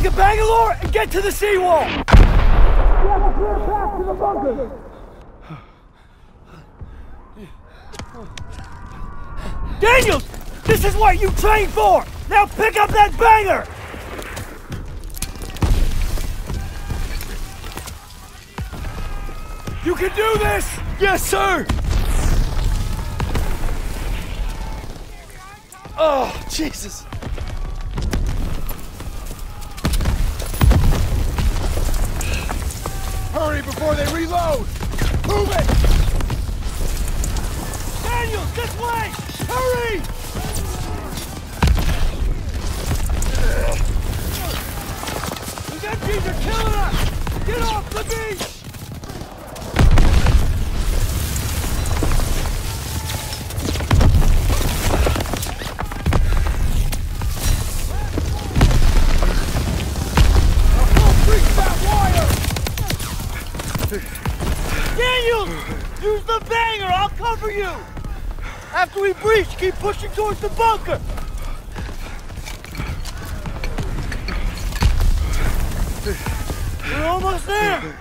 Take a Bangalore and get to the seawall! We have a clear path to the bunker! Daniels! This is what you trained for! Now pick up that banger! You can do this! Yes, sir! Oh, Jesus! Hurry before they reload! Move it! Daniel, this way! Hurry! These MGs are killing us! Get off the beach! After we breach, keep pushing towards the bunker! We're almost there!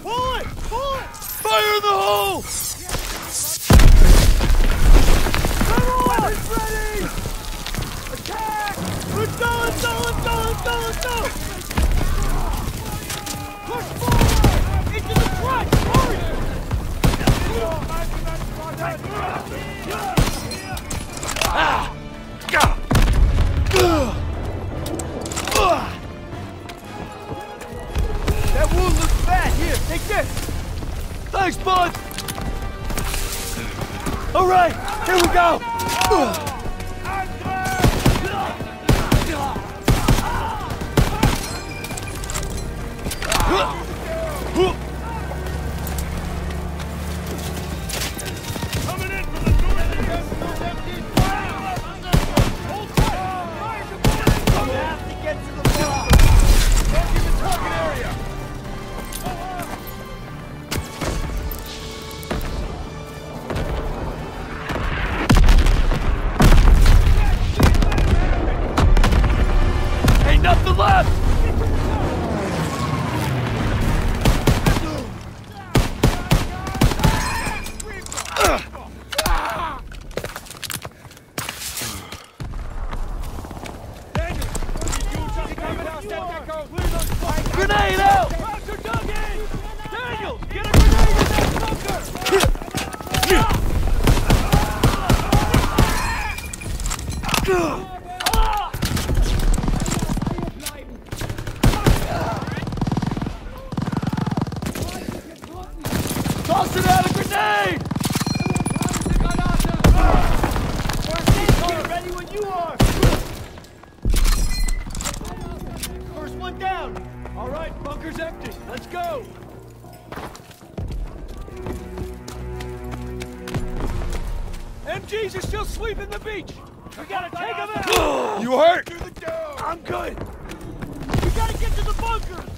Pull it! Pull it! Fire in the hole! Thanks, bud. All right, here we go. Ugh! Grenade out! Daniels, get a grenade in that bunker! All right, bunker's empty. Let's go! MGs are still sweeping the beach! We gotta take them out! You hurt? I'm good! We gotta get to the bunkers!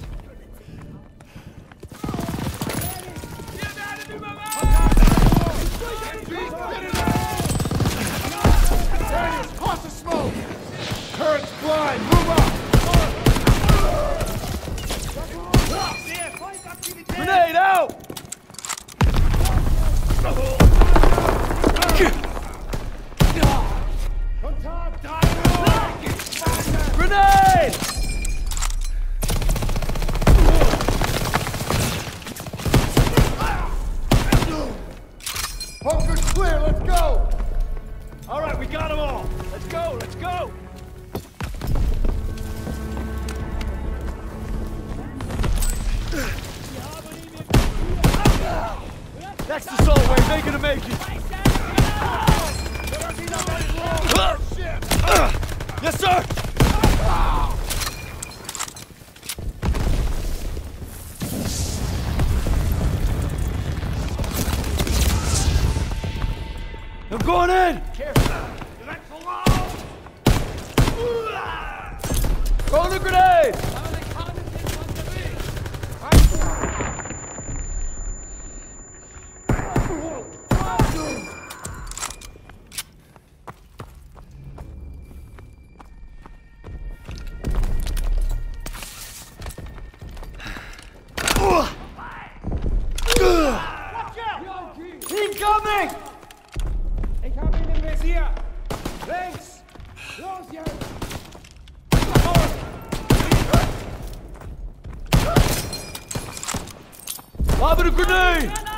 Toss the smoke! Current's blind! Move up! Grenade out! Grenade! Bunker's clear, let's go! All right, we got them all. Let's go, let's go. Throw the grenade! Incoming! Incoming Visier! Links! Los! Lob a grenade! Grenade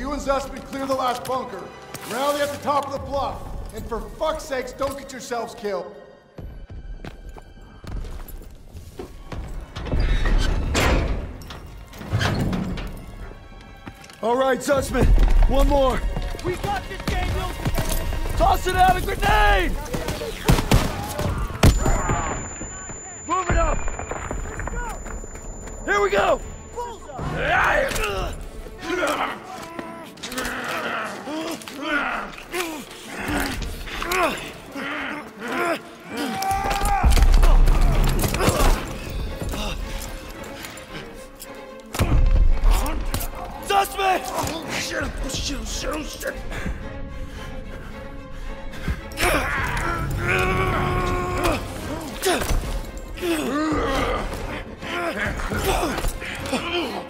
you and Zussman clear the last bunker. Rally at the top of the bluff. And for fuck's sakes, don't get yourselves killed. All right, Zussman. One more. We got this, Daniels! Toss it out a grenade! Move it up! Here we go! Suspect! Shit, shit, shit, shit. Twelve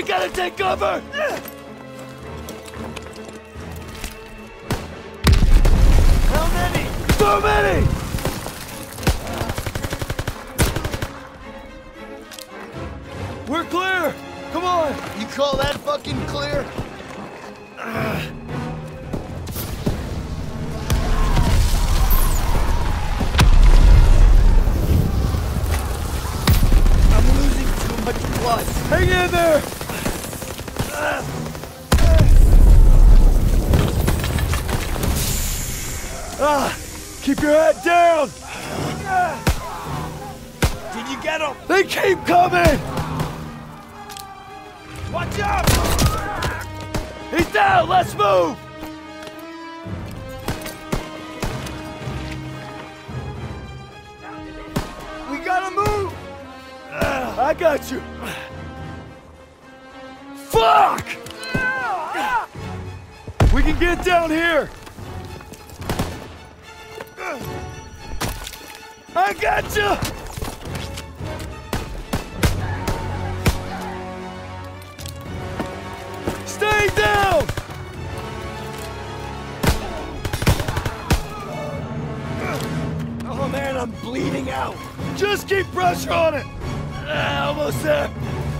We gotta take cover! How many? So many! We're clear! Come on! You call that fucking clear? I'm losing too much blood. Hang in there! Ah, keep your head down! Did you get him? They keep coming! Watch out! He's down! Let's move! We gotta move! I got you! Fuck! We can get down here! I got you! Stay down! Oh man, I'm bleeding out. Just keep pressure on it! Ah, almost there!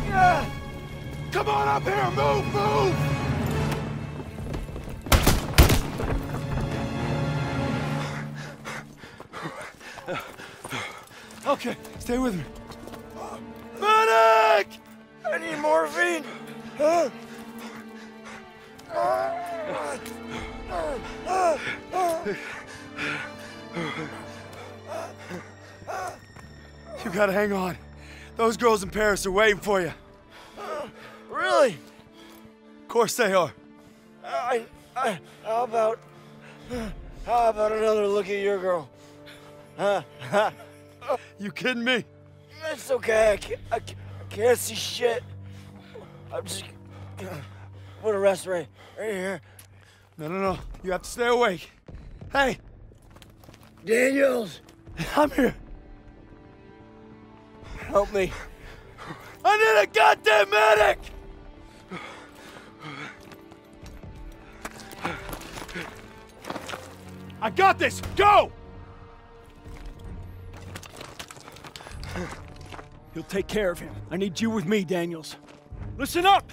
Yeah. Come on up here, move, move! Stay with me. Medic! I need morphine. You gotta hang on. Those girls in Paris are waiting for you. Really? Of course they are. I, I, how about, how about another look at your girl? Huh? You kidding me? It's okay. I can't, I can't, I can't see shit. I'm just put a rest right, right here. No, no, no. You have to stay awake. Hey, Daniels, I'm here. help me. I need a goddamn medic! I got this! Go! You'll take care of him. I need you with me, Daniels. Listen up!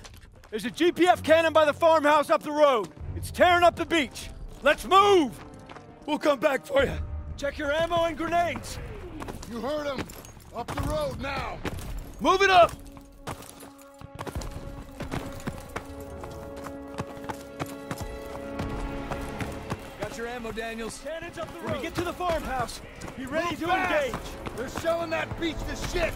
There's a GPF cannon by the farmhouse up the road. It's tearing up the beach. Let's move! We'll come back for you. Check your ammo and grenades. You heard him. Up the road now. Move it up! Ammo, Daniels. Cannons up the road. When we get to the farmhouse, be ready Move to fast. engage. They're shelling that beach to shit.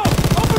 Open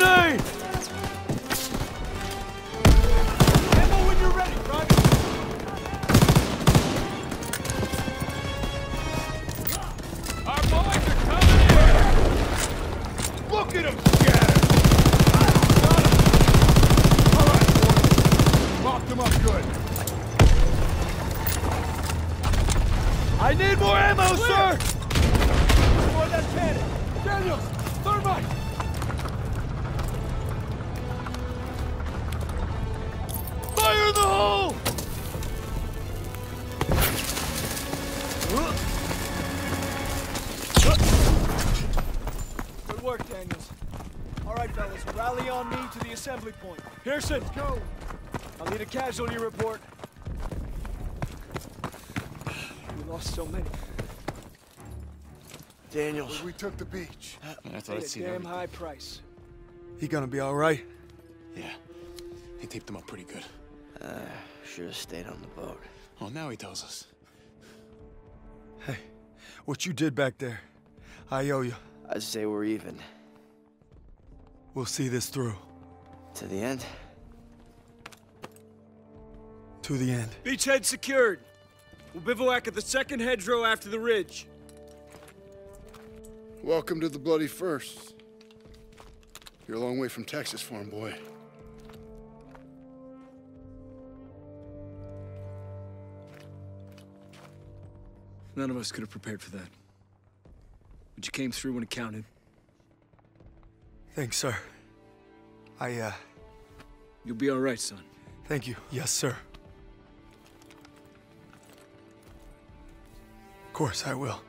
grenade! Ammo when you're ready, Private! Our boys are coming in! Look at them scatter. All right, boys. Locked them up good. I need more ammo, sir! Destroy that cannon! Daniels! Work, Daniels. All right, fellas, rally on me to the assembly point. Pierson, go! I'll need a casualty report. We lost so many. Daniels. We took the beach. Uh, I thought I'd a seen damn everything. high price. He gonna be all right? Yeah. He taped them up pretty good. Uh, should have stayed on the boat. Well, now he tells us. Hey, what you did back there, I owe you. I'd say we're even. We'll see this through. To the end? To the end. Beachhead secured. We'll bivouac at the second hedgerow after the ridge. Welcome to the bloody first. You're a long way from Texas, farm boy. None of us could have prepared for that. But you came through when it counted. Thanks, sir. I, uh, You'll be all right, son. thank you. Yes, sir. Of course I will.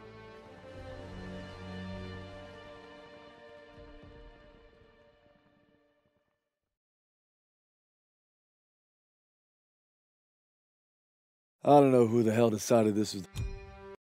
I don't know who the hell decided this was